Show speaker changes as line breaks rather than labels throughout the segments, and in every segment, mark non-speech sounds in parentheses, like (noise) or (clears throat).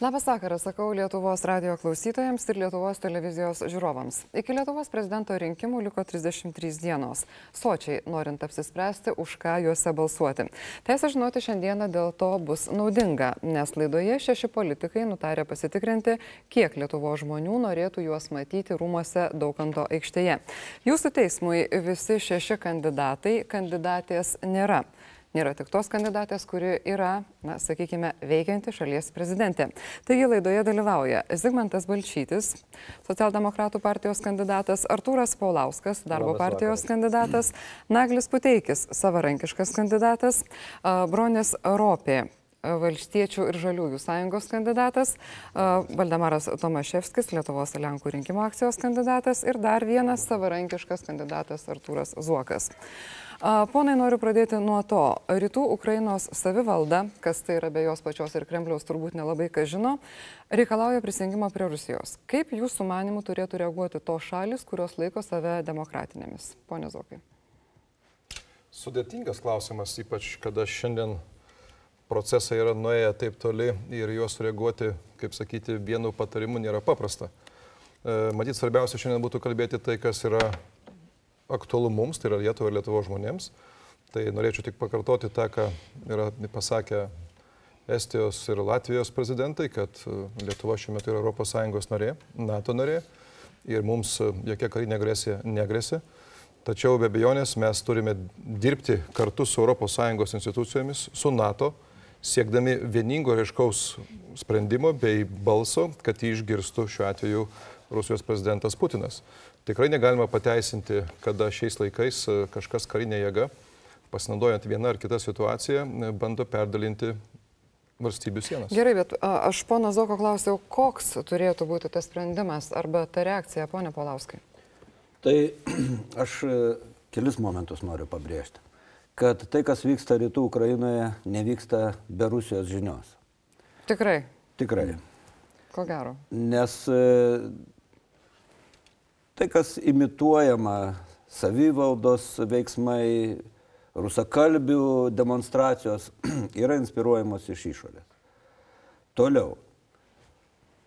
Labas vakaras, sakau Lietuvos radio klausytojams ir Lietuvos televizijos žiūrovams. Iki Lietuvos prezidento rinkimų liko 33 dienos. Sočiai, norint apsispręsti, už ką juose balsuoti. Teisė žinoti šiandieną dėl to bus naudinga, nes laidoje šeši politikai nutarė pasitikrinti, kiek Lietuvos žmonių norėtų juos matyti rūmose Daukanto aikštėje. Jūsų teismui visi šeši kandidatai, kandidatės nėra nėra tik tos kandidatės, kuri yra, na, sakykime, veikianti šalies prezidentė. Taigi laidoje dalyvauja Zigmantas Balčytis, socialdemokratų partijos kandidatas, Artūras Paulauskas, darbo Labas partijos vakaras. kandidatas, Naglis Puteikis, savarankiškas kandidatas, Bronis Ropė, Valstiečių ir Žaliųjų sąjungos kandidatas, Valdemaras Tomaševskis, Lietuvos Lenkų rinkimo akcijos kandidatas ir dar vienas savarankiškas kandidatas Artūras Zuokas. Ponai, noriu pradėti nuo to. Rytų Ukrainos savivalda, kas tai yra be jos pačios ir Kremliaus turbūt nelabai ką žino, reikalauja prisijungimo prie Rusijos. Kaip jūsų manimų turėtų reaguoti tos šalis, kurios laiko save demokratinėmis? Pone Zokai.
Sudėtingas klausimas, ypač kada šiandien procesai yra nuėję taip toli ir juos reaguoti, kaip sakyti, vienu patarimu nėra paprasta. E, matyt, svarbiausia šiandien būtų kalbėti tai, kas yra aktualu mums, tai yra Lietuva ir Lietuvo žmonėms. Tai norėčiau tik pakartoti tą, ką yra pasakę Estijos ir Latvijos prezidentai, kad e, Lietuva šiuo metu yra ES narė, NATO narė ir mums e, jokia karinė agresija negresia. Tačiau be abejonės mes turime dirbti kartu su ES institucijomis, su NATO, siekdami vieningo ir aiškaus sprendimo bei balso, kad jį išgirstų šiuo atveju Rusijos prezidentas Putinas. Tikrai negalima pateisinti, kada šiais laikais e, kažkas karinė jėga, pasinaudojant vieną ar kitą situaciją, e, bando perdalinti valstybių sienas.
Gerai, bet aš pono Zoko klausiau, koks turėtų būti tas sprendimas arba ta reakcija, ponė Polauskai?
Tai (clears throat) aš e, kelis momentus noriu pabrėžti. Kad tai, kas vyksta rytų Ukrainoje, nevyksta be Rusijos žinios.
Tikrai.
Tikrai.
Ko gero.
Nes Tai, kas imituojama savivaldos veiksmai, rusakalbių demonstracijos, (clears throat) yra inspiruojamos iš išorės. Toliau.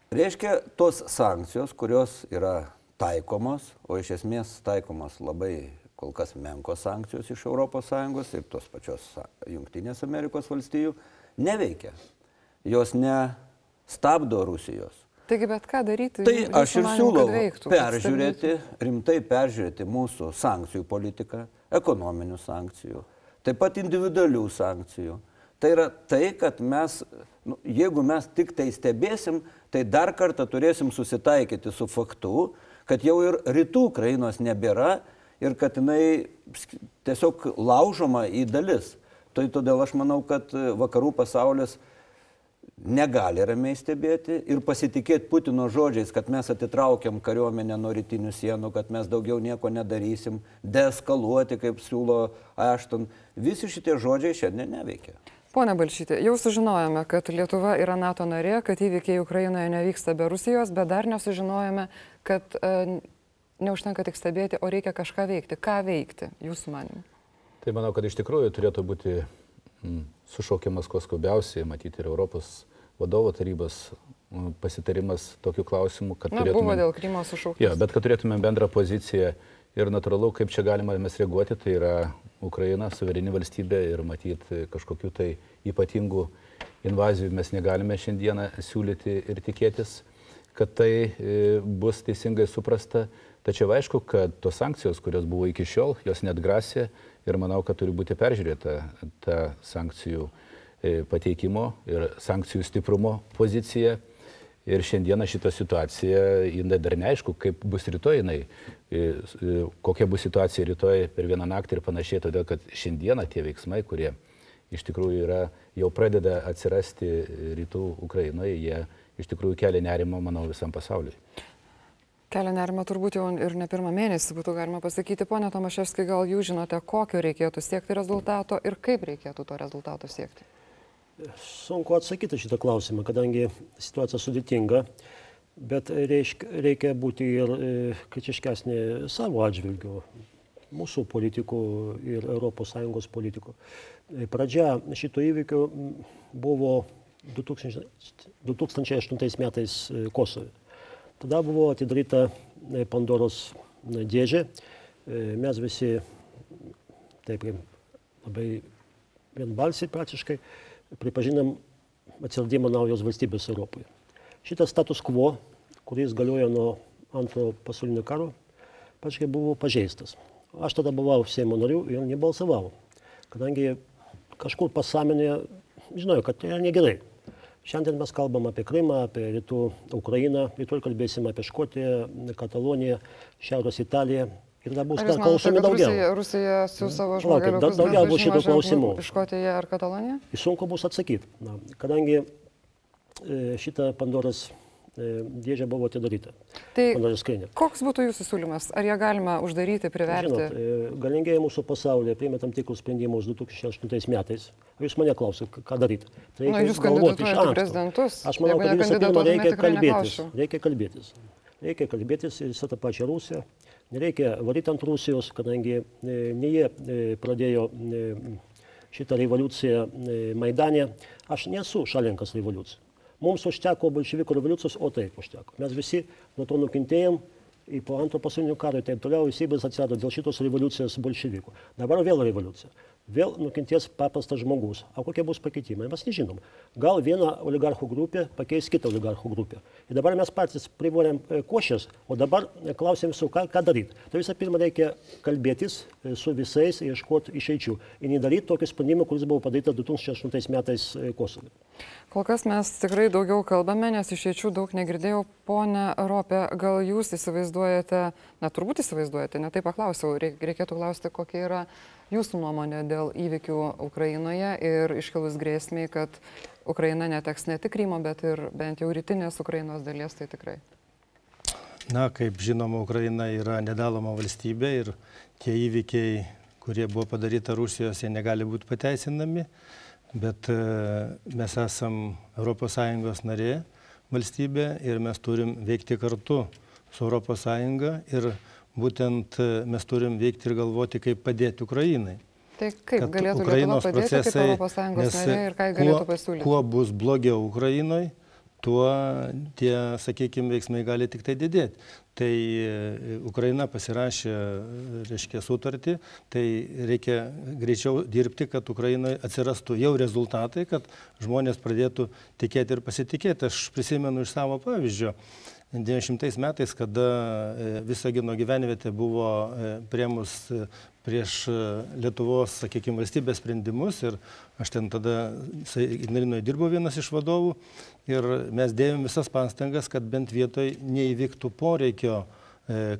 Reiškia, tos sankcijos, kurios yra taikomos, o iš esmės taikomos labai kol kas menkos sankcijos iš ES ir tos pačios Junktinės Amerikos valstijų, neveikia. Jos nestabdo Rusijos.
Taigi, bet ką daryti?
Tai aš ir siūlau veiktų, peržiūrėti, rimtai peržiūrėti mūsų sankcijų politiką, ekonominių sankcijų, taip pat individualių sankcijų. Tai yra tai, kad mes, nu, jeigu mes tik tai stebėsim, tai dar kartą turėsim susitaikyti su faktu, kad jau ir rytų Ukrainos nebėra ir kad jinai tiesiog laužoma į dalis. Tai todėl aš manau, kad vakarų pasaulis negali ramiai stebėti ir pasitikėti Putino žodžiais, kad mes atitraukiam kariuomenę nuo rytinių sienų, kad mes daugiau nieko nedarysim, deeskaluoti, kaip siūlo Ašton. Visi šitie žodžiai šiandien neveikia.
Pone Balšytė, jau sužinojome, kad Lietuva yra NATO narė, kad įvykiai Ukrainoje nevyksta be Rusijos, bet dar nesužinojome, kad e, neužtenka tik stebėti, o reikia kažką veikti. Ką veikti, jūsų manimu?
Tai manau, kad iš tikrųjų turėtų būti mm, sušaukiamas kuo skubiausiai, matyti ir Europos vadovo tarybos pasitarimas tokiu klausimu,
kad Na, turėtume... Buvo dėl Krymo sušauktas.
Jo, bet kad turėtume bendrą poziciją ir natūralu, kaip čia galima mes reaguoti, tai yra Ukraina, suvereni valstybė ir matyti kažkokių tai ypatingų invazijų mes negalime šiandieną siūlyti ir tikėtis, kad tai e, bus teisingai suprasta. Tačiau aišku, kad tos sankcijos, kurios buvo iki šiol, jos net grasė ir manau, kad turi būti peržiūrėta ta sankcijų pateikimo ir sankcijų stiprumo pozicija. Ir šiandieną šitą situaciją, jinai dar neaišku, kaip bus rytoj, jinai, e, e, kokia bus situacija rytoj per vieną naktį ir panašiai, todėl kad šiandieną tie veiksmai, kurie iš tikrųjų yra, jau pradeda atsirasti rytų Ukrainoje, jie iš tikrųjų kelia nerimą, manau, visam pasauliui.
Kelia nerima turbūt jau ir ne pirmą mėnesį būtų galima pasakyti. Pone Tomaševskai, gal jūs žinote, kokio reikėtų siekti rezultato ir kaip reikėtų to rezultato siekti?
Sunku atsakyti šitą klausimą, kadangi situacija sudėtinga, bet reiškia, reikia būti ir e, kritiškesnė savo atžvilgiu, mūsų politikų ir ES politikų. E, pradžia šito įvykio buvo 2000, 2008 metais Kosove. Tada buvo atidaryta Pandoros dėžė. Mes visi taip labai vienbalsiai praktiškai pripažinam atsiradimą naujos valstybės Europoje. Šitas status quo, kuris galiojo nuo antrojo pasaulinio karo, pačiai buvo pažeistas. Aš tada buvau Seimo nariu ir nebalsavau, kadangi kažkur pasąmenėje žinojau, kad tai yra negerai. Šiandien mes kalbam apie Krymą, apie rytų Ukrainą, rytoj kalbėsim apie Škotiją, Kataloniją, Šiaurės Italiją. Ir dar bus klausimų daugiau.
Rusija, Rusija su savo žmonėmis.
Dar daugiau bus šitų klausimų.
Škotija ar Katalonija?
Sunku bus atsakyti, na, kadangi šitą Pandoros dėžė buvo atidaryta.
Tai koks būtų jūsų siūlymas? Ar ją galima uždaryti, priverti?
Žinot, galingieji mūsų pasaulyje priėmė tam tikrus sprendimus 2008 metais. Jūs mane klausite, ką daryti.
Tai Na, jūs kandidatuojate į prezidentus.
Aš manau, kad visų pirma reikia kalbėtis. Reikia kalbėtis. Reikia kalbėtis ir su tą pačią Rusiją. Nereikia varyti ant Rusijos, kadangi ne jie pradėjo šitą revoliuciją Maidanė. Aš nesu šalinkas revoliucijų. Mums užteko bolševikų revoliucijos, o taip užteko. Mes visi nuo to nukentėjom į po antro pasaulinio karo ir taip toliau įsibės atsirado dėl šitos revoliucijos bolševikų. Dabar vėl revoliucija. Vėl nukentės paprastas žmogus. O kokie bus pakeitimai, mes nežinom. Gal viena oligarchų grupė pakeis kitą oligarchų grupę. Ir dabar mes patys privorėm košės, o dabar klausėm visų, ką, ką daryti. Tai visą pirma reikia kalbėtis su visais, ieškoti išeičių. Ir nedaryti tokį sprendimą, kuris buvo padarytas 2008 metais Kosovui.
Kol kas mes tikrai daugiau kalbame, nes išeičių daug negirdėjau. Pone Ropė, gal jūs įsivaizduojate, na turbūt įsivaizduojate, netai paklausiau, reikėtų klausti, kokia yra jūsų nuomonė dėl įvykių Ukrainoje ir iškilus grėsmiai, kad Ukraina neteks ne tik Krymo, bet ir bent jau rytinės Ukrainos dalies, tai tikrai.
Na, kaip žinoma, Ukraina yra nedaloma valstybė ir tie įvykiai, kurie buvo padaryta Rusijos, jie negali būti pateisinami bet e, mes esam ES narė valstybė ir mes turim veikti kartu su ES ir būtent e, mes turim veikti ir galvoti, kaip padėti Ukrainai.
Tai kaip galėtų Ukrainos padėti procesai, kaip ES narė ir ką galėtų pasiūlyti?
Kuo bus blogiau Ukrainoje, tuo tie, sakykime, veiksmai gali tik tai didėti. Tai e, Ukraina pasirašė, reiškia, sutartį, tai reikia greičiau dirbti, kad Ukrainoje atsirastų jau rezultatai, kad žmonės pradėtų tikėti ir pasitikėti. Aš prisimenu iš savo pavyzdžio. 90 metais, kada e, Visagino gyvenvietė buvo e, priemus prieš Lietuvos, sakykime, valstybės sprendimus ir aš ten tada Ignalinoje dirbau vienas iš vadovų ir mes dėjom visas pastangas, kad bent vietoj neįvyktų poreikio E,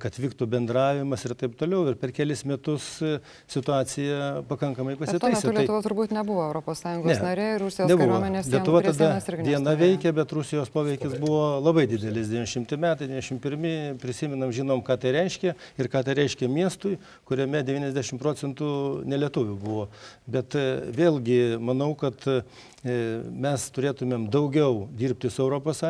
kad vyktų bendravimas ir taip toliau. Ir per kelis metus e, situacija pakankamai pasitaisė. Tuo
metu Lietuva tai... turbūt nebuvo ES ne, narė ir Rusijos nebuvo. kariuomenės
Lietuva tada viena veikia, bet Rusijos poveikis buvo labai didelis. 90 metai, 91, prisiminam, žinom, ką tai reiškia ir ką tai reiškia miestui, kuriame 90 procentų nelietuvių buvo. Bet e, vėlgi manau, kad mes turėtumėm daugiau dirbti su ES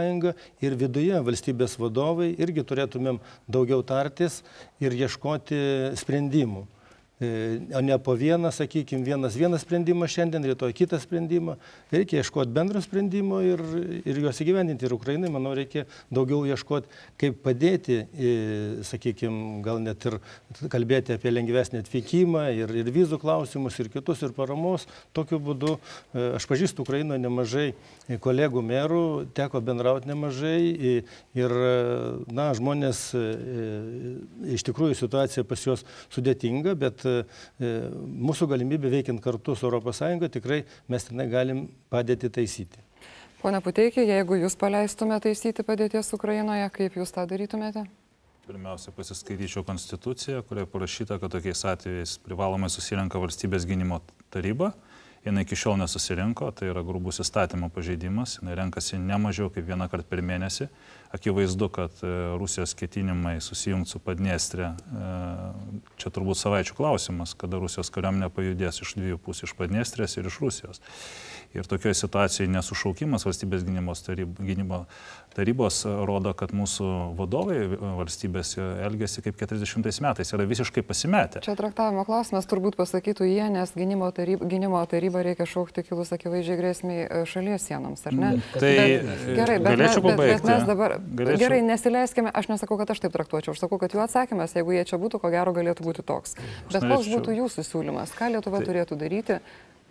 ir viduje valstybės vadovai irgi turėtumėm daugiau tartis ir ieškoti sprendimų. E, o ne po vieną, sakykime, vienas vienas sprendimas šiandien, rytoj kitą sprendimą. Reikia ieškoti bendro sprendimo ir, ir juos įgyvendinti. Ir Ukrainai, manau, reikia daugiau ieškoti, kaip padėti, e, sakykime, gal net ir kalbėti apie lengvesnį atvykimą ir, ir vizų klausimus ir kitus ir paramos. Tokiu būdu e, aš pažįstu Ukrainoje nemažai kolegų merų, teko bendrauti nemažai ir, na, žmonės, iš tikrųjų situacija pas juos sudėtinga, bet mūsų galimybė veikiant kartu su ES tikrai mes tenai galim padėti taisyti.
Pone Puteikį, jeigu jūs paleistume taisyti padėties Ukrainoje, kaip jūs tą darytumėte?
Pirmiausia, pasiskaityčiau konstituciją, kurioje parašyta, kad tokiais atvejais privalomai susirenka valstybės gynimo taryba. Jis iki šiol nesusirinko, tai yra grubus įstatymo pažeidimas, jis renkasi ne mažiau kaip vieną kartą per mėnesį akivaizdu, kad e, Rusijos ketinimai susijungti su Padniestrė, e, čia turbūt savaičių klausimas, kada Rusijos kariuomenė pajudės iš dviejų pusių, iš Padniestrės ir iš Rusijos. Ir tokioje situacijoje nesušaukimas valstybės taryb, gynybo tarybos rodo, kad mūsų vadovai valstybės elgesi kaip 40 metais, yra visiškai pasimetę.
Čia traktavimo klausimas turbūt pasakytų jie, nes gynimo, taryb, gynimo taryba tarybą reikia šaukti kilus akivaizdžiai grėsmiai e, šalies sienoms, ar ne?
Tai bet, gerai, bet, mes, bet, bet
mes dabar... Galėčiau. Gerai, nesileiskime, aš nesakau, kad aš taip traktuočiau, aš sakau, kad jų atsakymas, jeigu jie čia būtų, ko gero galėtų būti toks. Bet koks būtų jūsų siūlymas, ką Lietuva tai, turėtų daryti,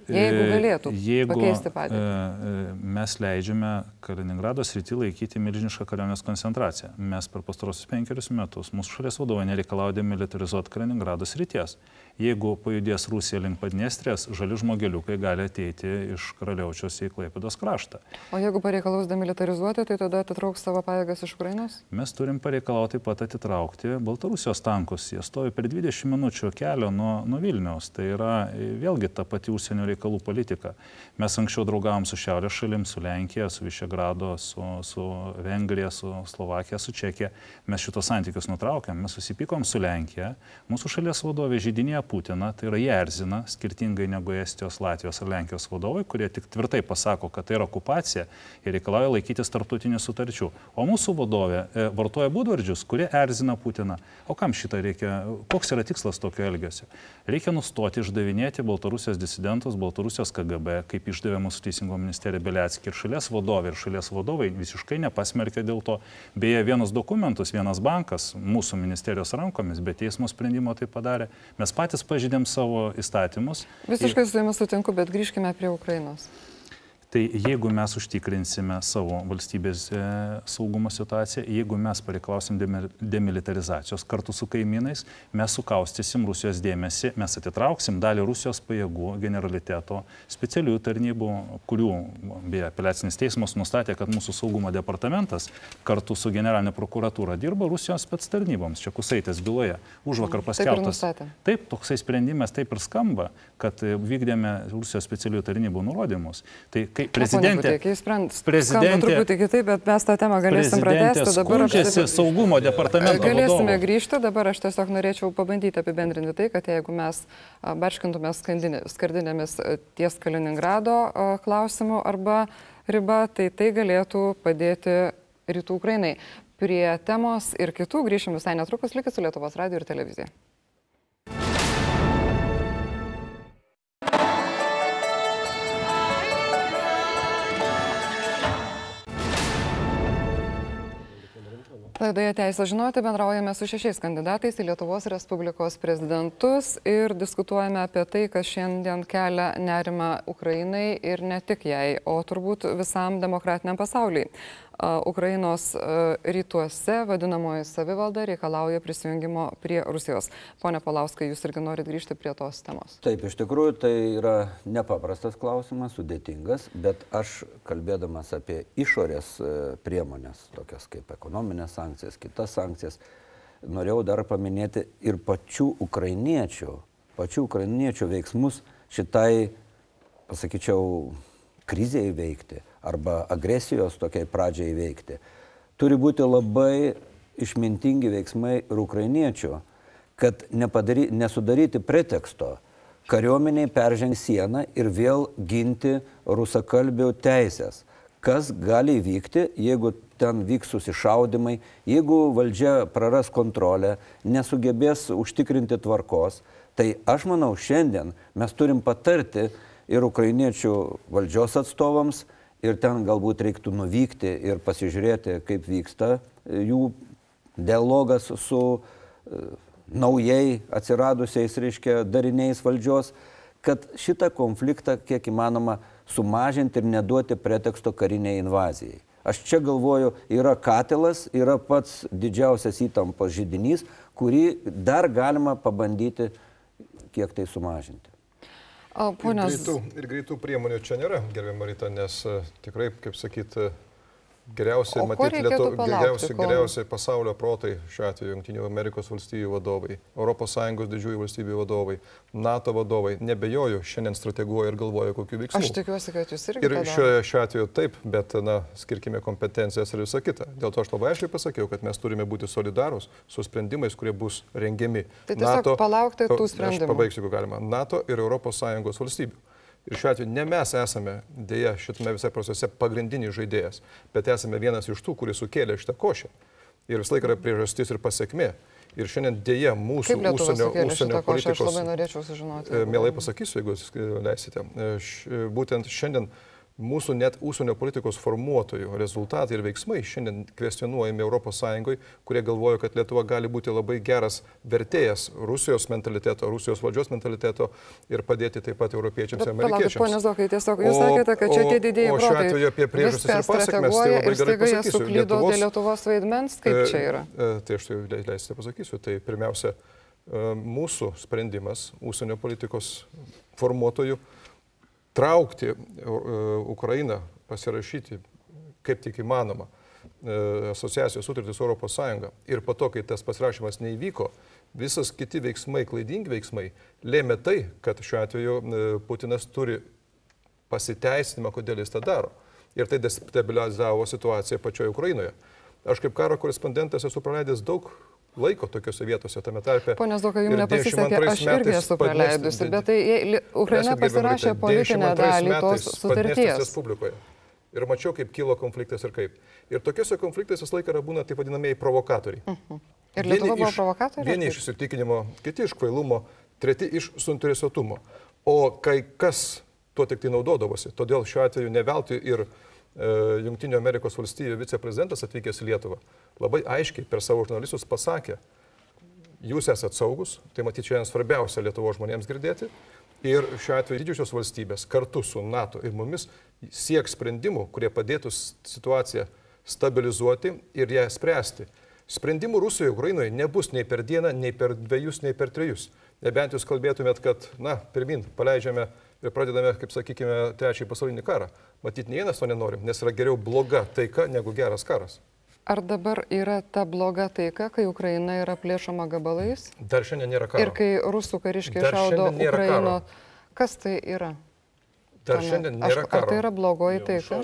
Jeigu e, galėtų jeigu, pakeisti padėtį.
E, e, mes leidžiame Kaliningrado srity laikyti milžinišką kariuomenės koncentraciją. Mes per pastarosius penkerius metus mūsų šalies vadovai nereikalaudė militarizuoti Kaliningrado srities. Jeigu pajudės Rusija link Padniestrės, žali žmogeliukai gali ateiti iš Karaliaučios į Klaipėdos kraštą.
O jeigu pareikalaus demilitarizuoti, tai tada atitrauks savo pajėgas iš Ukrainos?
Mes turim pareikalauti taip pat atitraukti Baltarusijos tankus. Jie stovi per 20 minučių kelio nuo, nuo Vilniaus. Tai yra vėlgi ta pati užsienio reikalų politika. Mes anksčiau draugavom su Šiaurės šalim, su Lenkija, su Višegrado, su, su Vengrija, su Slovakija, su Čekija. Mes šitos santykius nutraukėm, mes susipykom su Lenkija. Mūsų šalies vadovė žydinėje Putiną, tai yra jie erzina, skirtingai negu Estijos, Latvijos ar Lenkijos vadovai, kurie tik tvirtai pasako, kad tai yra okupacija ir reikalauja laikytis tarptautinių sutarčių. O mūsų vadovė e, vartoja būdvardžius, kurie erzina Putiną. O kam šitą reikia, koks yra tikslas tokio elgesio? Reikia nustoti išdavinėti Baltarusijos disidentus, Baltarusijos KGB, kaip išdavė mūsų teisingumo ministerija Beliatskį ir šalies vadovė, ir šalies vadovai visiškai nepasmerkė dėl to. Beje, vienas dokumentus, vienas bankas mūsų ministerijos rankomis, bet teismo sprendimo tai padarė. Mes patys patys pažydėm savo įstatymus.
Visiškai su jumis sutinku, bet grįžkime prie Ukrainos.
Tai jeigu mes užtikrinsime savo valstybės e, saugumo situaciją, jeigu mes pareiklausim demilitarizacijos kartu su kaimynais, mes sukaustysim Rusijos dėmesį, mes atitrauksim dalį Rusijos pajėgų generaliteto specialiųjų tarnybų, kurių, beje, apeliacinis teismas nustatė, kad mūsų saugumo departamentas kartu su generalinė prokuratūra dirba Rusijos spets tarnyboms, čia kusaitės byloje, už vakar paskelbtas.
Taip,
taip, toksai sprendimas taip ir skamba, kad vykdėme Rusijos specialiųjų tarnybų nurodymus. Tai kai prezidentė...
Prezidentė truputį kitaip, bet mes tą temą galėsim pratesti.
Dabar aš taip, saugumo departamento.
Galėsime vadovo. grįžti, dabar aš tiesiog norėčiau pabandyti apibendrinti tai, kad jeigu mes barškintume skardinėmis ties Kaliningrado klausimu arba riba, tai tai galėtų padėti rytų Ukrainai. Prie temos ir kitų grįšim visai netrukus, likit su Lietuvos radio ir televizija. Laidoje Teisė žinoti bendraujame su šešiais kandidatais į Lietuvos Respublikos prezidentus ir diskutuojame apie tai, kas šiandien kelia nerimą Ukrainai ir ne tik jai, o turbūt visam demokratiniam pasauliui. Ukrainos rytuose vadinamoji savivalda reikalauja prisijungimo prie Rusijos. Pone Palauskai, jūs irgi norit grįžti prie tos temos.
Taip, iš tikrųjų tai yra nepaprastas klausimas, sudėtingas, bet aš kalbėdamas apie išorės e, priemonės, tokias kaip ekonominės sankcijas, kitas sankcijas, norėjau dar paminėti ir pačių ukrainiečių, pačių ukrainiečių veiksmus šitai, pasakyčiau, krizėje įveikti arba agresijos tokiai pradžiai įveikti. Turi būti labai išmintingi veiksmai ir ukrainiečių, kad nepadary, nesudaryti preteksto kariuomeniai peržengti sieną ir vėl ginti rusakalbių teisės. Kas gali įvykti, jeigu ten vyks susišaudimai, jeigu valdžia praras kontrolę, nesugebės užtikrinti tvarkos. Tai aš manau, šiandien mes turim patarti ir ukrainiečių valdžios atstovams, ir ten galbūt reiktų nuvykti ir pasižiūrėti, kaip vyksta jų dialogas su e, naujai atsiradusiais, reiškia, dariniais valdžios, kad šitą konfliktą kiek įmanoma sumažinti ir neduoti preteksto kariniai invazijai. Aš čia galvoju, yra katilas, yra pats didžiausias įtampos žydinys, kurį dar galima pabandyti kiek tai sumažinti.
O, ponios... ir, greitų, ir greitų priemonių čia nėra, gerbiamą rytą, nes e, tikrai, kaip sakyti, Geriausiai, matyti, Lietu... geriausiai, geriausiai pasaulio protai, šiuo atveju Junktinių Amerikos valstybių vadovai, ES didžiųjų valstybių vadovai, NATO vadovai, nebejoju, šiandien strateguoja ir galvoja, kokiu veiksmu.
Aš tikiuosi, kad jūs irgi.
Ir šiuo, šiuo atveju taip, bet, na, skirkime kompetencijas ir visą kitą. Dėl to aš labai aiškiai pasakiau, kad mes turime būti solidarūs su sprendimais, kurie bus rengiami.
Tai NATO, palaukti tų sprendimų.
Aš pabaigsiu, jeigu galima. NATO ir ES valstybių. Ir šiuo atveju ne mes esame dėja šitame visame procese pagrindinis žaidėjas, bet esame vienas iš tų, kuris sukėlė šitą košę. Ir vis laik yra priežastis ir pasiekmė. Ir šiandien dėja mūsų užsienio, užsienio
košę, aš
politikos...
labai norėčiau sužinoti.
E, Mielai pasakysiu, jeigu jūs leisite. E, š- Būtent šiandien mūsų net užsienio politikos formuotojų rezultatai ir veiksmai šiandien kvestionuojami ES, kurie galvoja, kad Lietuva gali būti labai geras vertėjas Rusijos mentaliteto, Rusijos valdžios mentaliteto ir padėti taip pat europiečiams ir
Bet palaukit,
amerikiečiams.
ponė Zokai, tiesiog jūs sakėte, kad čia tie didieji
o šiuo atveju apie priežastis ir pasekmes, tai labai
ir
gerai pasakysiu. Lietuvos-
dėl Lietuvos vaidmens, kaip čia yra?
E, e, Tai aš tai le- leisite pasakysiu. Tai pirmiausia, e, mūsų sprendimas, užsienio politikos formuotojų, traukti e, Ukrainą, pasirašyti kaip tik įmanoma e, asociacijos sutartį su ES ir po to, kai tas pasirašymas neįvyko, visas kiti veiksmai, klaidingi veiksmai, lėmė tai, kad šiuo atveju e, Putinas turi pasiteisinimą, kodėl jis tą daro. Ir tai destabilizavo situaciją pačioje Ukrainoje. Aš kaip karo korespondentas esu praleidęs daug laiko tokiuose vietose, tame tarpe.
Pone Zoka, jums nepasisekė,
92
aš irgi esu praleidusi, bet tai Ukraina pasirašė politinę
92
dalį tos sutarties.
Respublikoje. Ir mačiau, kaip kilo konfliktas ir kaip. Ir tokiuose konfliktuose visą laiką yra būna taip vadinamieji provokatoriai.
Mhm. Ir Lietuva buvo provokatorė?
Vieni iš įsitikinimo, kiti iš kvailumo, treti iš suinteresuotumo. O kai kas tuo tik tai naudodavosi. Todėl šiuo atveju ne veltui ir e, Junktinio Amerikos valstybių viceprezidentas atvykęs į Lietuvą labai aiškiai per savo žurnalistus pasakė, jūs esate saugus, tai matyt, šiandien svarbiausia Lietuvo žmonėms girdėti. Ir šiuo atveju didžiosios valstybės kartu su NATO ir mumis sieks sprendimų, kurie padėtų situaciją stabilizuoti ir ją spręsti. Sprendimų Rusijoje, Ukrainoje nebus nei per dieną, nei per dviejus, nei per trejus. Nebent jūs kalbėtumėt, kad, na, pirmin, paleidžiame ir pradedame, kaip sakykime, trečiąjį pasaulinį karą. Matyt, nei vienas to nenorim, nes yra geriau bloga taika negu geras karas.
Ar dabar yra ta bloga taika, kai Ukraina yra plėšoma gabalais
Dar šiandien nėra karo.
ir kai rusų kariškiai šaudo Ukraino? Kas tai yra?
Dar šiandien nėra
Ar
karo.
tai yra blogoji taika?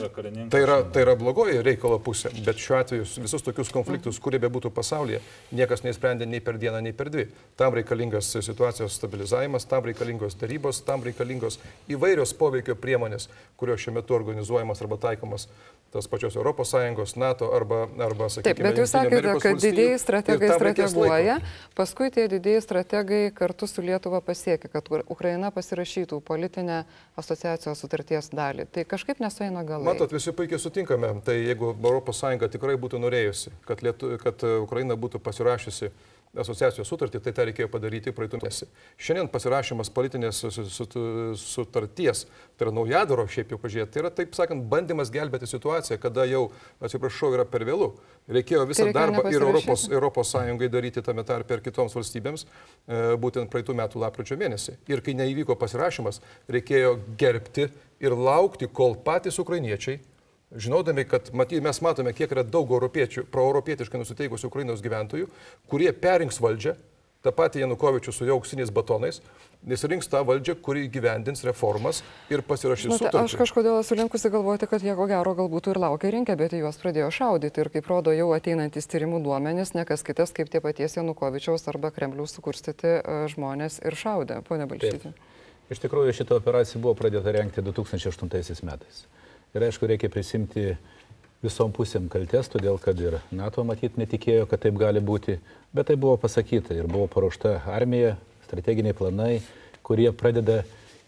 Tai yra, tai yra blogoji reikalo pusė, bet šiuo atveju visus tokius konfliktus, kurie be būtų pasaulyje, niekas neįsprendė nei per dieną, nei per dvi. Tam reikalingas situacijos stabilizavimas, tam reikalingos darybos, tam reikalingos įvairios poveikio priemonės, kurios šiuo metu organizuojamas arba taikomas tas pačios ES, NATO arba, arba sakykime,
Taip, bet jūs sakėte, kad didėjai strategai strateguoja, paskui tie didėjai strategai kartu su Lietuva pasiekia, kad Ukraina pasirašytų politinę asociacijos sutarties dalį. Tai kažkaip nesueina galai.
Matot, visi puikiai sutinkame, tai jeigu ES tikrai būtų norėjusi, kad, Lietu, kad Ukraina būtų pasirašiusi asociacijos sutartį, tai tą reikėjo padaryti praeitų mėnesį. Šiandien pasirašymas politinės su- su- su- sutarties, tai yra naujadaro šiaip jau pažiūrėti, tai yra, taip sakant, bandymas gelbėti situaciją, kada jau, atsiprašau, yra per vėlų. Reikėjo visą
Tai reikėjo
darbą ir Europos? Europos Sąjungai daryti tame tarpe ir kitoms valstybėms, e, būtent praeitų metų lapkričio mėnesį. Ir kai neįvyko pasirašymas, reikėjo gerbti ir laukti, kol patys ukrainiečiai, žinodami, kad maty, mes matome, kiek yra daug europiečių, proeuropietiškai nusiteikusių Ukrainos gyventojų, kurie perinks valdžią, tą patį Janukovičių su jo auksiniais batonais, jis rinks tą valdžią, kuri gyvendins reformas ir pasirašys
Žinote, aš
sutartį.
kažkodėl esu linkusi galvoti, kad jie ko gero galbūt ir laukia rinkę, bet juos pradėjo šaudyti. Ir kaip rodo jau ateinantis tyrimų duomenys, nekas kitas kaip tie paties Janukovičiaus arba Kremliaus sukurstyti e, žmonės ir šaudė, ponia Balšytė.
Iš tikrųjų, šita operacija buvo pradėta renkti 2008 metais. Ir aišku, reikia prisimti visom pusėm kaltės, todėl kad ir NATO matyt netikėjo, kad taip gali būti, bet tai buvo pasakyta ir buvo paruošta armija, strateginiai planai, kurie pradeda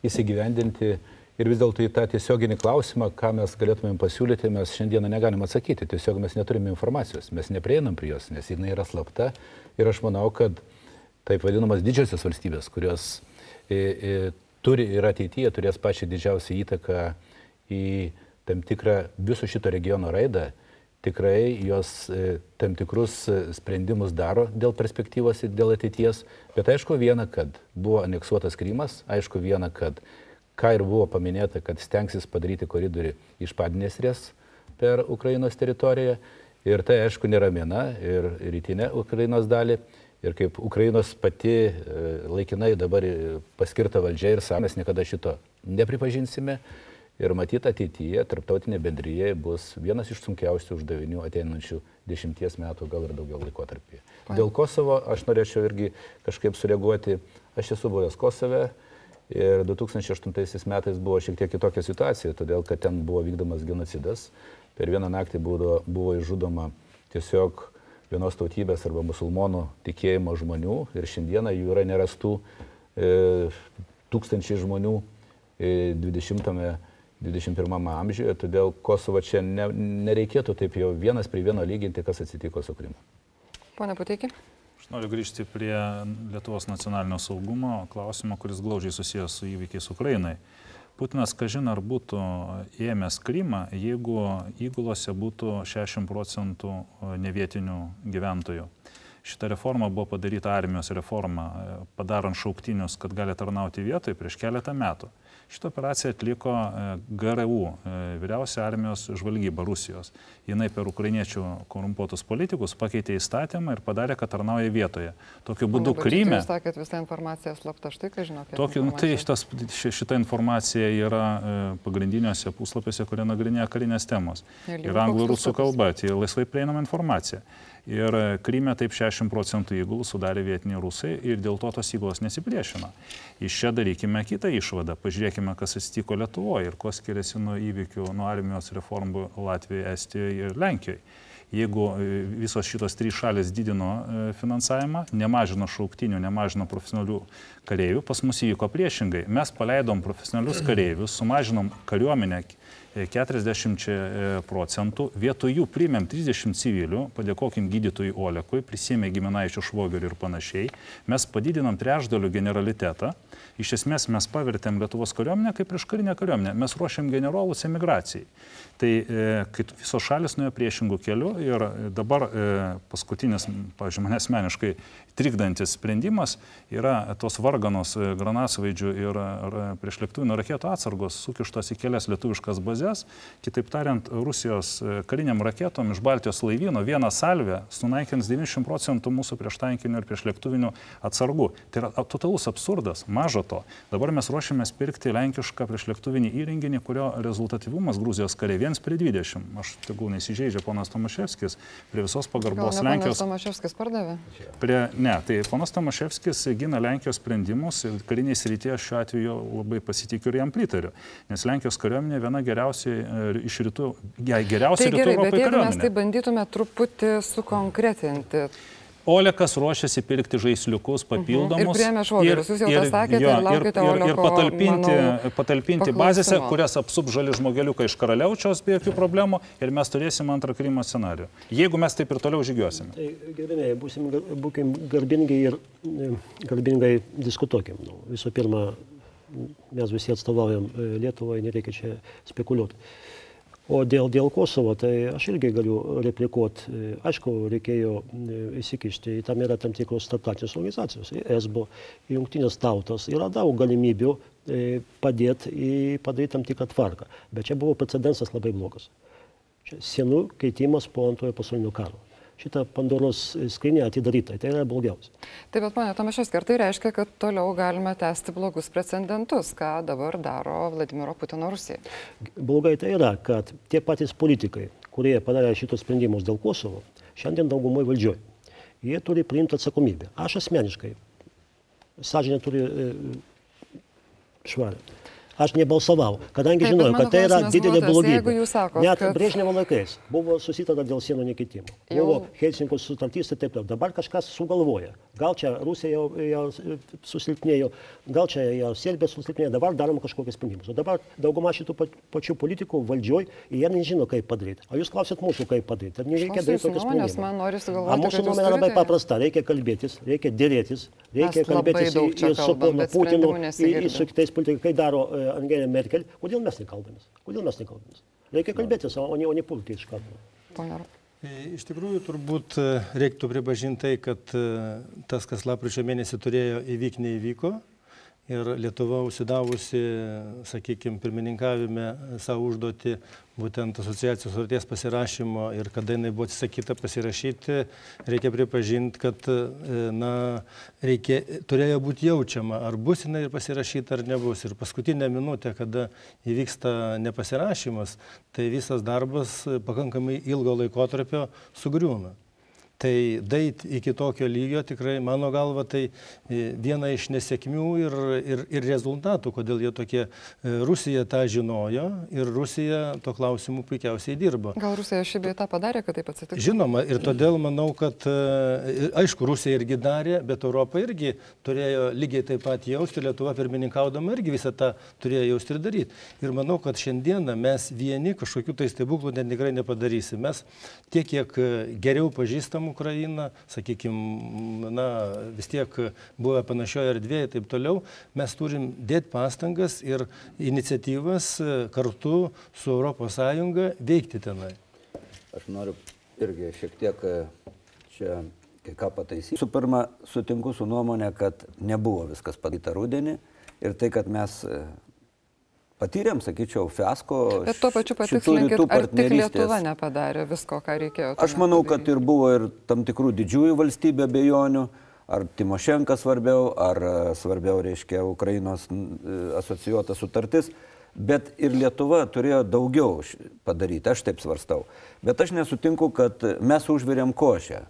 įsigyvendinti. Ir vis dėlto į tą tiesioginį klausimą, ką mes galėtumėm pasiūlyti, mes šiandieną negalim atsakyti, tiesiog mes neturime informacijos, mes neprieinam prie jos, nes jinai yra slapta. Ir aš manau, kad taip vadinamas didžiosios valstybės, kurios e, e, turi ir ateityje turės pačią didžiausią įtaką į tam tikrą viso šito regiono raidą, tikrai jos e, tam tikrus e, sprendimus daro dėl perspektyvos ir dėl ateities. Bet aišku viena, kad buvo aneksuotas Krymas, aišku viena, kad ką ir buvo paminėta, kad stengsis padaryti koridorių iš Padnestrės per Ukrainos teritoriją. Ir tai aišku neramina ir rytinę Ukrainos dalį. Ir kaip Ukrainos pati e, laikinai dabar paskirta valdžia ir mes niekada šito nepripažinsime. Ir matyt ateityje tarptautinė bendryje bus vienas iš sunkiausių uždavinių ateinančių dešimties metų, gal ir daugiau laikotarpyje. Dėl Kosovo aš norėčiau irgi kažkaip sureaguoti. Aš esu buvęs Kosove ir 2008 metais buvo šiek tiek kitokia situacija, todėl kad ten buvo vykdomas genocidas. Per vieną naktį buvo, buvo išžudoma tiesiog vienos tautybės arba musulmonų tikėjimo žmonių ir šiandieną jų yra nerastų e, tūkstančiai žmonių e, 20-ame 21 amžiuje, todėl Kosovo čia ne, nereikėtų taip jau vienas prie vieno lyginti, kas atsitiko su Krimu.
Pone Puteikį.
Aš noriu grįžti prie Lietuvos nacionalinio saugumo klausimo, kuris glaužiai susijęs su įvykiais Ukrainai. Putinas, kažin ar būtų ėmęs Krymą, jeigu įgulose būtų 60 procentų nevietinių gyventojų. Šita reforma buvo padaryta armijos reforma, padarant šauktinius, kad gali tarnauti vietoje prieš keletą metų. Šitą operaciją atliko e, GRU, e, vyriausia armijos žvalgyba Rusijos. Jis per ukrainiečių korumpuotus politikus pakeitė įstatymą ir padarė, kad tarnauja vietoje. Tokiu būdu Kryme...
Jūs sakėt, visa informacija slapta, štai ką žinote.
Tokiu, nu, tai šitas, šita informacija yra e, pagrindiniuose puslapiuose, kurie nagrinėja karinės temos. Ir anglų ir rusų kalba, tai laisvai prieinama informacija. Ir Kryme taip 60 procentų įgulų sudarė vietiniai rusai ir dėl to tos įgulos nesipriešino. Iš čia darykime kitą išvadą. Pažiūrėkime, kas atsitiko Lietuvoje ir kuo skiriasi nuo įvykių, nuo armijos reformų Latvijoje, Estijoje ir Lenkijoje. Jeigu e, visos šitos trys šalis didino e, finansavimą, nemažino šauktinių, nemažino profesionalių kareivių, pas mus įvyko priešingai. Mes paleidom profesionalius kareivius, sumažinom kariuomenę 40 e, procentų, vietoj jų priimėm 30 civilių, padėkokim gydytojui Olekui, prisėmė giminaičių švogerių ir panašiai, mes padidinam trečdalių generalitetą, iš esmės mes pavertėm Lietuvos kariuomenę kaip prieš karinę kariuomenę, mes ruošiam generolus emigracijai. Tai e, kai visos šalis nuėjo priešingų kelių ir dabar e, paskutinis, pažiūrėjau, mane asmeniškai trikdantis sprendimas yra tos varganos e, granasvaidžių ir prieš lėktuvinių raketų atsargos sukištos į kelias lietuviškas bazės. Kitaip tariant, Rusijos kariniam raketom iš Baltijos laivyno vieną salvę sunaikins 90 procentų mūsų prieš tankinių ir prieš lėktuvinių atsargų. Tai yra totalus absurdas. Mažo to. Dabar mes ruošiamės pirkti lenkišką prieš lėktuvinį įrenginį, kurio rezultatyvumas Gruzijos kariai viens prie 20. Aš tegul neįsižeidžia ponas Tomaševskis, prie visos pagarbos Lenkijos.
Ponas Tomaševskis pardavė?
Prie, ne, tai ponas Tomaševskis gina Lenkijos sprendimus ir kariniai srityje šiuo atveju labai pasitikiu ir jam pritariu. Nes Lenkijos kariuomenė viena geriausiai iš rytų, geriausiai
tai
rytų
gerai,
Europoje.
Bet jeigu mes tai bandytume truputį sukonkretinti,
Olekas ruošiasi pirkti žaisliukus papildomus.
Mhm. Ir priemė žodžius, jūs jau tą sakėte jo, ir laukite
ir, ir, ir patalpinti,
manau,
patalpinti bazėse, kurias apsup žali žmogeliukai iš karaliaučiaus be jokių problemų ir mes turėsim antrą Krymo scenarių. Jeigu mes taip ir toliau žygiuosime.
Tai, gerbėmiai, būkim garbingai ir e, garbingai diskutuokim. Nu, visų pirma, mes visi atstovaujam e, Lietuvai, nereikia čia spekuliuoti. O dėl, dėl Kosovo, tai aš irgi galiu replikuoti. Aišku, reikėjo e, įsikišti, tam yra tam tikros tarptautinės organizacijos, ESBO, jungtinės tautos, yra daug galimybių e, padėti padaryti tam tikrą tvarką. Bet čia buvo precedensas labai blogas. Čia sienų keitimas po antrojo pasaulinio karo šitą Pandoros skrinę atidarytą. Tai yra blogiausia.
Taip, bet ponia Tomaševskė, ar tai reiškia, kad toliau galime tęsti blogus precedentus, ką dabar daro Vladimiro Putino Rusija?
Blogai tai yra, kad tie patys politikai, kurie padarė šitos sprendimus dėl Kosovo, šiandien daugumoje valdžioje, jie turi priimti atsakomybę. Aš asmeniškai, sąžinė turi e, švarę aš nebalsavau, kadangi Taip, žinojau, kad tai yra didelė blogybė. Net kad... Brežnevo laikais buvo susitarta dėl sienų nekeitimo. Jau... Buvo Helsinkos sutartys ir taip toliau. Dabar kažkas sugalvoja. Gal čia Rusija jau, jau susilpnėjo, gal čia jau Serbija susilpnėjo, dabar darom kažkokius sprendimus. O dabar dauguma šitų pačių politikų valdžioj, jie nežino, kaip padaryti. O jūs klausėt mūsų, kaip padaryti. Ar nereikia daryti tokius sprendimus?
Man norisi galvoti,
mūsų nuomonė labai paprasta. Reikia kalbėtis, reikia dėrėtis, reikia kalbėtis ir su ponu Putinu, su kitais politikais, kai daro Angelė Merkel, kodėl mes nekalbamės? Kodėl mes nekalbamės? Reikia kalbėtis, o ne, o ne pulti iš karto.
E, iš tikrųjų, turbūt reiktų pripažinti tai, kad tas, kas lapkričio mėnesį turėjo įvykti, neįvyko ir Lietuva užsidavusi, sakykime, pirmininkavime savo užduoti būtent asociacijos sutarties pasirašymo ir kada jinai buvo atsisakyta pasirašyti, reikia pripažinti, kad na, reikia, turėjo būti jaučiama, ar bus jinai pasirašyta ar nebus. Ir paskutinę minutę, kada įvyksta nepasirašymas, tai visas darbas pakankamai ilgo laikotarpio sugriūna. Tai dait iki tokio lygio tikrai, mano galva, tai e, viena iš nesėkmių ir, ir, ir rezultatų, kodėl jie tokie. E, Rusija tą žinojo ir Rusija to klausimu puikiausiai dirbo.
Gal Rusija šį beitą padarė, kad taip atsitiktų?
Žinoma, ir todėl manau, kad, e, aišku, Rusija irgi darė, bet Europa irgi turėjo lygiai taip pat jausti, Lietuva pirmininkaudama irgi visą tą turėjo jausti ir daryti. Ir manau, kad šiandieną mes vieni kažkokių tai stebuklų net tikrai nepadarysim. Mes tiek, kiek geriau pažįstam Ukrainą, sakykime, na, vis tiek buvę panašioje erdvėje ir taip toliau, mes turim dėti pastangas ir iniciatyvas kartu su ES veikti tenai.
Aš noriu irgi šiek tiek čia kai ką pataisyti. Su pirma, sutinku su nuomonė, kad nebuvo viskas padaryta rudenį ir tai, kad mes patyrėm, sakyčiau, fiasko.
Bet tuo pačiu patikslinkit, ar tik Lietuva nepadarė visko, ką reikėjo.
Aš manau, kad ir buvo ir tam tikrų didžiųjų valstybių abejonių, ar Timošenka svarbiau, ar e, svarbiau, reiškia, Ukrainos asocijuota sutartis. Bet ir Lietuva turėjo daugiau padaryti, aš taip svarstau. Bet aš nesutinku, kad mes užvirėm košę.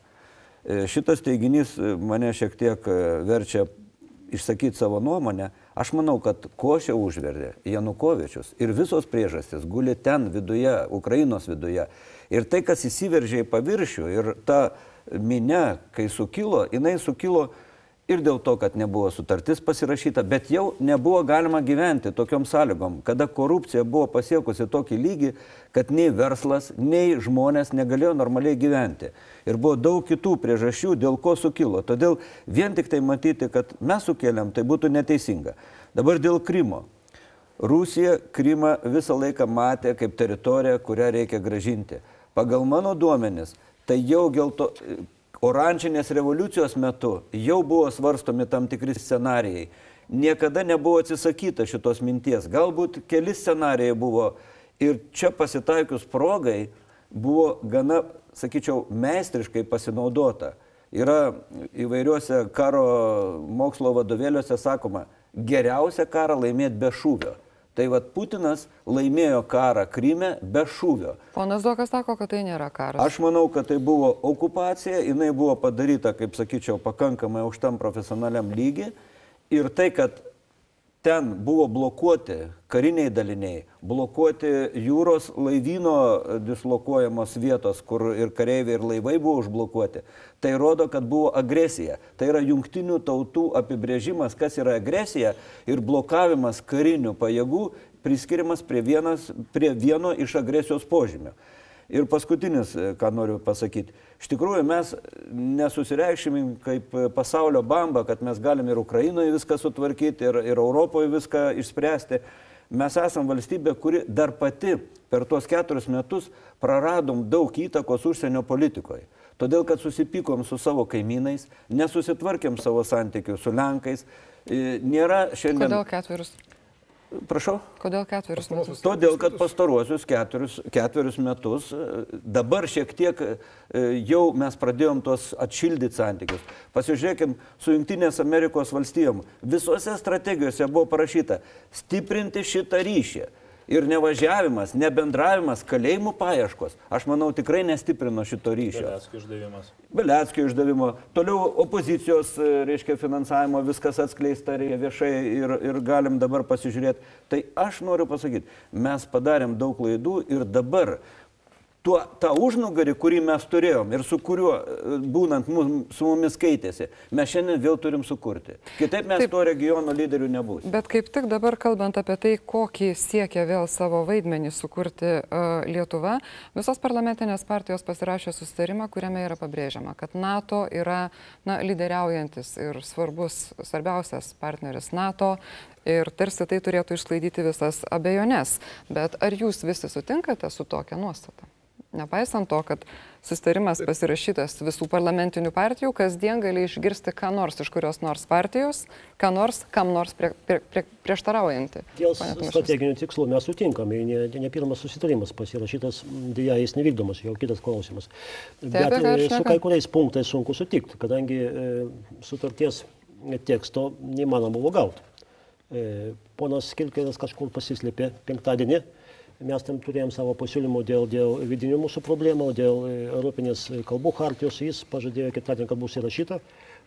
E, šitas teiginys mane šiek tiek e, verčia išsakyti savo nuomonę. Aš manau, kad košę užverdė Janukovičius ir visos priežastys guli ten viduje, Ukrainos viduje. Ir tai, kas įsiveržė į paviršių ir ta minė, kai sukilo, jinai sukilo ir dėl to, kad nebuvo sutartis pasirašyta, bet jau nebuvo galima gyventi tokiom sąlygom, kada korupcija buvo pasiekusi tokį lygį, kad nei verslas, nei žmonės negalėjo normaliai gyventi. Ir buvo daug kitų priežasčių, dėl ko sukilo. Todėl vien tik tai matyti, kad mes sukėlėm, tai būtų neteisinga. Dabar dėl Krymo. Rusija Krymą visą laiką matė kaip teritoriją, kurią reikia gražinti. Pagal mano duomenis, tai jau gelto, oranžinės revoliucijos metu jau buvo svarstomi tam tikri scenarijai. Niekada nebuvo atsisakyta šitos minties. Galbūt keli scenarijai buvo ir čia pasitaikius progai buvo gana, sakyčiau, meistriškai pasinaudota. Yra įvairiuose karo mokslo vadovėliuose sakoma, geriausia karą laimėti be šūvio. Tai vad Putinas laimėjo karą Kryme be šūvio.
Ponas Dokas sako, kad tai nėra karas.
Aš manau, kad tai buvo okupacija, jinai buvo padaryta, kaip sakyčiau, pakankamai aukštam profesionaliam lygiai. Ir tai, kad ten buvo blokuoti kariniai daliniai, blokuoti jūros laivyno dislokuojamos vietos, kur ir kareiviai, ir laivai buvo užblokuoti. Tai rodo, kad buvo agresija. Tai yra jungtinių tautų apibrėžimas, kas yra agresija ir blokavimas karinių pajėgų priskiriamas prie, vienas, prie vieno iš agresijos požymio. Ir paskutinis, e, ką noriu pasakyti. Iš tikrųjų, mes nesusireikšimim kaip pasaulio bamba, kad mes galime ir Ukrainoje viską sutvarkyti, ir, ir Europoje viską išspręsti. Mes esame valstybė, kuri dar pati per tuos keturis metus praradom daug įtakos užsienio politikoje. Todėl, kad susipykom su savo kaimynais, nesusitvarkėm savo santykių su Lenkais. E, nėra šiandien...
Kodėl ketverius?
Prašau?
Kodėl ketverius metus?
Todėl, kad pastaruosius ketverius, ketverius metus e, dabar šiek tiek e, jau mes pradėjom tuos atšildyti santykius. Pasižiūrėkim, su Junktinės Amerikos valstijom visose strategijose buvo parašyta stiprinti šitą ryšį ir nevažiavimas, nebendravimas, kalėjimų paieškos, aš manau, tikrai nestiprino šito ryšio.
Beliackio išdavimas.
Beliackio išdavimo. Toliau opozicijos, e, reiškia, finansavimo viskas atskleista viešai ir, ir galim dabar pasižiūrėti. Tai aš noriu pasakyti, mes padarėm daug klaidų ir dabar tuo, tą užnugarį, kurį mes turėjom ir su kuriuo e, būnant mums, su mumis keitėsi, mes šiandien vėl turim sukurti. Kitaip mes Taip, to regiono lyderių nebūsime.
Bet kaip tik dabar kalbant apie tai, kokį siekia vėl savo vaidmenį sukurti uh, Lietuva, visos parlamentinės partijos pasirašė sustarimą, kuriame yra pabrėžiama, kad NATO yra na, lyderiaujantis ir svarbus, svarbiausias partneris NATO. Ir tarsi tai turėtų išsklaidyti visas abejonės. Bet ar jūs visi sutinkate su tokia nuostata? Nepaisant to, kad sustarimas pasirašytas visų parlamentinių partijų, kasdien gali išgirsti ką nors iš kurios nors partijos, ką nors, kam nors prie, prie, prie, prieštaraujantį.
Dėl strateginių tikslų mes sutinkame, ne, ne pirmas susitarimas pasirašytas, dėja jis nevykdomas, jau kitas klausimas.
Tai Bet
e, su kai kuriais punktais sunku sutikti, kadangi e, sutarties teksto neįmanoma buvo gauti. E, ponas Kilkėnas kažkur pasislėpė penktadienį Mes tam turėjom savo pasiūlymų dėl, dėl vidinių mūsų problemų, dėl e, Europinės kalbų hartijos. Jis pažadėjo ketvirtadienį, kad bus įrašyta,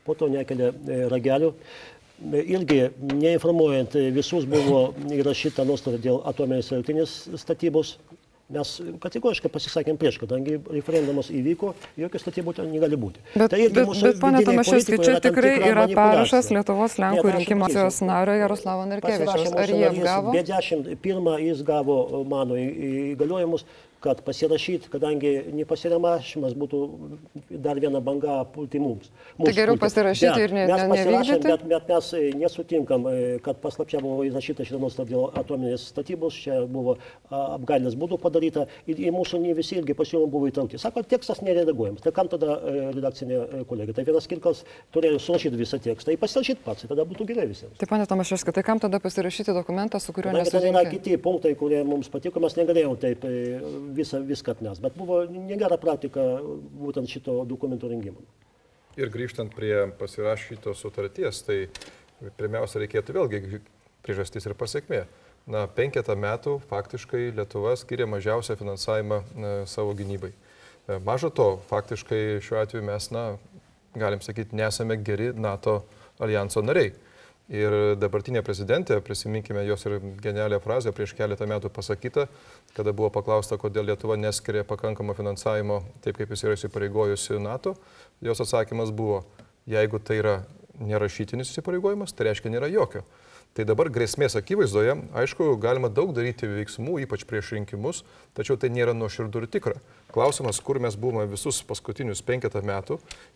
po to nekelia e, ragelių. E, irgi neinformuojant visus buvo įrašyta nuostata dėl atominės elektrinės statybos. Mes kategoriškai pasisakėm prieš, kadangi referendumas įvyko, jokių statybų ten negali būti.
Bet, tai bet, bet pane Tomaševski, čia tikrai yra parašas Lietuvos Lenkų rinkimacijos nario Jaroslavo Narkevičiaus. Ar jie gavo?
B21 jis gavo mano įgaliojimus kad pasirašyti, kadangi nepasiramašymas būtų dar viena banga pulti mums.
Tai geriau pulti. pasirašyti bet, ir ne, mes nevykdyti?
Bet, bet mes e, nesutinkam, e, kad paslapčia buvo įrašyta nuostatą dėl atominės statybos, čia buvo apgailės būdų padaryta ir į mūsų ne visi irgi pasiūlymai buvo įtraukti. Sako, tekstas neredaguojamas. Tai kam tada e, redakcinė kolegė? Tai vienas kirkals turėjo surašyti visą tekstą, tai pasirašyti pats, tada būtų gerai visiems.
Taip, pane Tomaševska, tai kam tada pasirašyti dokumentą, su kuriuo nesutinkame?
Tai yra kiti punktai, kurie mums patiko, mes negalėjome taip visą, viską atmes. Bet buvo negera praktika būtent šito dokumento rengimo.
Ir grįžtant prie pasirašytos sutarties, tai pirmiausia reikėtų vėlgi priežastis ir pasiekmė. Na, penketą metų faktiškai Lietuva skiria mažiausią finansavimą na, savo gynybai. E, maža to, faktiškai šiuo atveju mes, na, galim sakyti, nesame geri NATO alijanso nariai. Ir dabartinė prezidentė, prisiminkime jos ir genialią frazę prieš keletą metų pasakytą, kada buvo paklausta, kodėl Lietuva neskiria pakankamo finansavimo taip, kaip jis yra įsipareigojusi NATO, jos atsakymas buvo, jeigu tai yra nerašytinis įsipareigojimas, tai reiškia nėra jokio. Tai dabar grėsmės akivaizdoje, aišku, galima daug daryti veiksmų, ypač prieš rinkimus, tačiau tai nėra nuoširdų ir tikra. Klausimas, kur mes buvome visus paskutinius penketą metų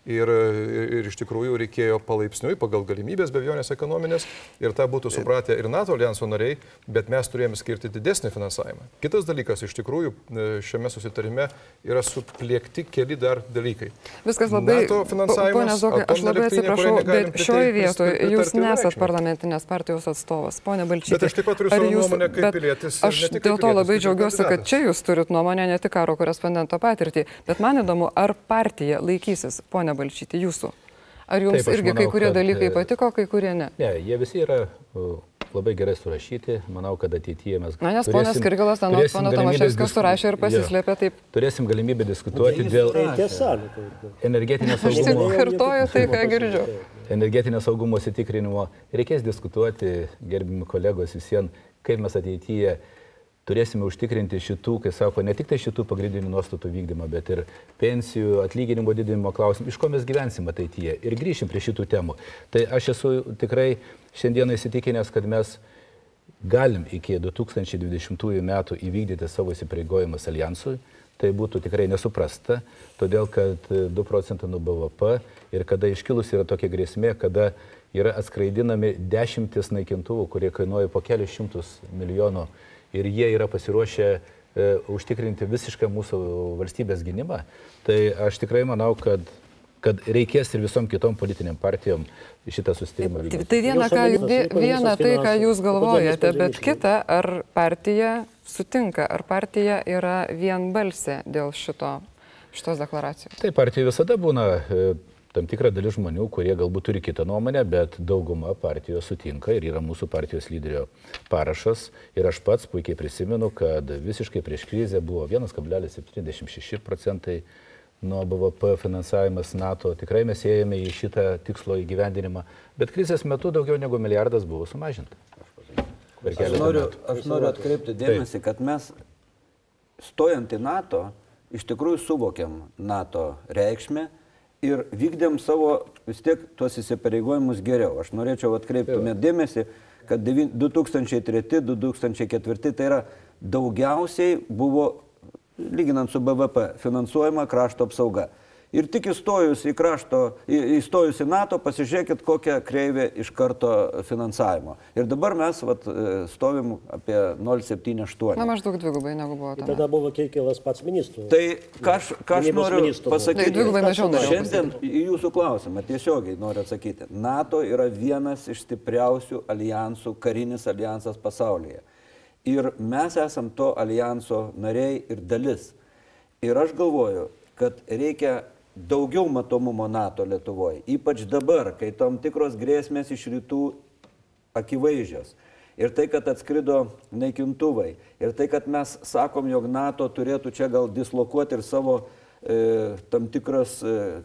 ir, ir, ir iš tikrųjų reikėjo palaipsniui, pagal galimybės be abejonės ekonominės, ir tą būtų supratę ir NATO alijanso nariai, bet mes turėjome skirti didesnį finansavimą. Kitas dalykas, iš tikrųjų, e, šiame susitarime yra supliekti keli dar dalykai.
Viskas labai... NATO finansavimas. Pone Zokai, aš labai atsiprašau, bet šioje vietoje jūs nesat parlamentinės partijos atstovas, pone Balčytis.
Bet aš taip pat turiu savo nuomonę kaip pilietis.
Aš dėl to labai džiaugiuosi, kad čia jūs turit nuomonę, ne tik karo korespondentas prezidento patirtį. Bet man įdomu, ar partija laikysis, ponia Balčyti, jūsų? Ar jums Taip, irgi manau, kai kurie kad, dalykai e, patiko, kai kurie ne?
Ne, jie visi yra labai gerai surašyti. Manau, kad ateityje mes...
Na, nes ponas Kirgilas, anot pono Tomaševskio, surašė ir pasislėpė taip.
Turėsim galimybę diskutuoti dėl energetinio (laughs) saugumo.
Aš kartoju tai, ką girdžiu.
Energetinio saugumo įsitikrinimo. Reikės diskutuoti, gerbimi kolegos, visiems, kaip mes ateityje turėsime užtikrinti šitų, kai sako, ne tik tai šitų pagrindinių nuostatų vykdymą, bet ir pensijų, atlyginimo didinimo klausimų, iš ko mes gyvensim ateityje. Ir grįšim prie šitų temų. Tai aš esu tikrai šiandieną įsitikinęs, kad mes galim iki 2020 metų įvykdyti savo įsipareigojimus alijansui. Tai būtų tikrai nesuprasta, todėl kad 2 procentai nuo BVP ir kada iškilus yra tokia grėsmė, kada yra atskraidinami dešimtis naikintuvų, kurie kainuoja po kelius šimtus milijonų eurų ir jie yra pasiruošę e, užtikrinti visišką mūsų valstybės gynimą, tai aš tikrai manau, kad kad reikės ir visom kitom politiniam partijom šitą susitarimą vykdyti.
Tai viena, ką, viena tai, ką jūs galvojate, bet kita, ar partija sutinka, ar partija yra vienbalsė dėl šito, šitos deklaracijos?
Tai partija visada būna e, tam tikra dalis žmonių, kurie galbūt turi kitą nuomonę, bet dauguma partijos sutinka ir yra mūsų partijos lyderio parašas. Ir aš pats puikiai prisimenu, kad visiškai prieš krizę buvo 1,76 procentai nuo BVP finansavimas NATO. Tikrai mes ėjome į šitą tikslo įgyvendinimą, bet krizės metu daugiau negu milijardas buvo sumažinta.
Aš noriu, aš noriu atkreipti dėmesį, Taip. kad mes stojant į NATO iš tikrųjų suvokiam NATO reikšmę ir vykdėm savo vis tiek tuos įsipareigojimus geriau. Aš norėčiau atkreiptumėt dėmesį, kad 2003-2004 tai yra daugiausiai buvo, lyginant su BVP, finansuojama krašto apsauga. Ir tik įstojus į krašto, įstojus į NATO, pasižiūrėkit, kokią kreivę iš karto finansavimo. Ir dabar mes vat, e, stovim apie 0,78.
Na, maždaug dvigubai negu buvo.
Tame. Tada buvo Keikilas pats ministras.
Tai ką aš, ką aš noriu pasakyti, tai dvigubai mažiau noriu. Šiandien į jūsų klausimą tiesiogiai noriu atsakyti. NATO yra vienas iš stipriausių alijansų, karinis alijansas pasaulyje. Ir mes esam to alijanso nariai ir dalis. Ir aš galvoju, kad reikia daugiau matomumo NATO Lietuvoje, ypač dabar, kai tam tikros grėsmės iš rytų akivaizdžios. ir tai, kad atskrido naikintuvai, ir tai, kad mes sakom, jog NATO turėtų čia gal dislokuoti ir savo e, tam tikras e,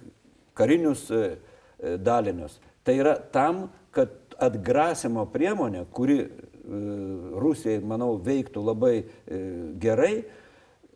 karinius e, e dalinius. Tai yra tam, kad atgrasimo priemonė, kuri e, Rusijai, manau, veiktų labai e, gerai,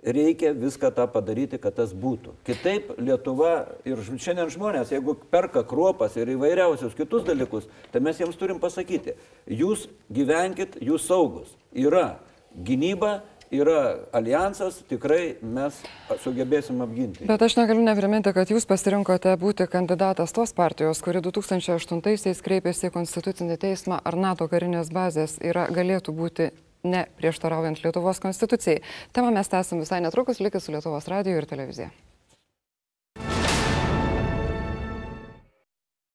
reikia viską tą padaryti, kad tas būtų. Kitaip Lietuva ir šiandien žmonės, jeigu perka kruopas ir įvairiausius kitus dalykus, tai mes jiems turim pasakyti, jūs gyvenkit, jūs saugus. Yra gynyba, yra alijansas, tikrai mes sugebėsim apginti.
Bet aš negaliu nepriminti, kad jūs pasirinkote būti kandidatas tos partijos, kuri 2008-aisiais kreipėsi į Konstitucinį teismą, ar NATO karinės bazės yra, galėtų būti ne prieštaraujant Lietuvos konstitucijai. Temą mes tęsim visai netrukus, likit su Lietuvos radiju ir televizija.